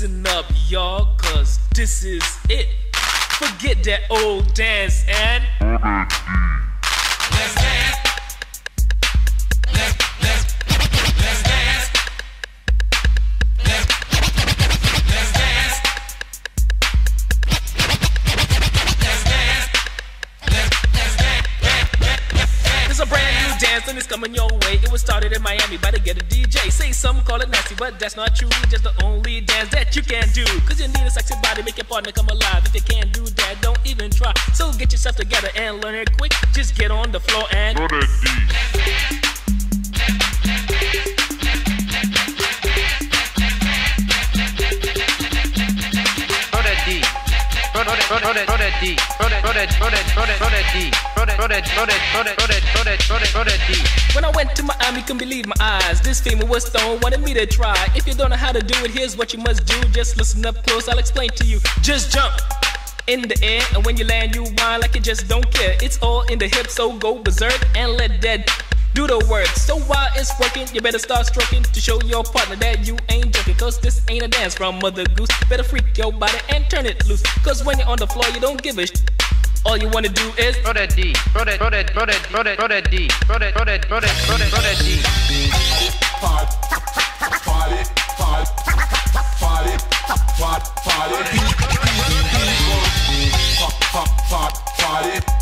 Listen up, y'all, cause this is it. Forget that old dance and. And it's coming your way. It was started in Miami by the get a DJ. Say some call it nasty, but that's not true. Just the only dance that you can do. Cause you need a sexy body, make your partner come alive. If you can't do that, don't even try. So get yourself together and learn it quick. Just get on the floor and. When I went to Miami, couldn't believe my eyes. This female was stone, wanted me to try. If you don't know how to do it, here's what you must do. Just listen up close, I'll explain to you. Just jump in the air, and when you land, you whine like you just don't care. It's all in the hips, so go berserk and let that do the work. So while it's working, you better start stroking to show your partner that you ain't joking. Cause this ain't a dance from Mother Goose. Better freak your body and turn it loose. Cause when you're on the floor, you don't give a sh. All you wanna do is throw that D, throw that, throw that, throw that, throw that, throw that D, throw that, throw that, throw that, throw that, throw that D. Party, party, party, party, party, party, party, party, party, party,